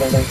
đây đây